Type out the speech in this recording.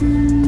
Música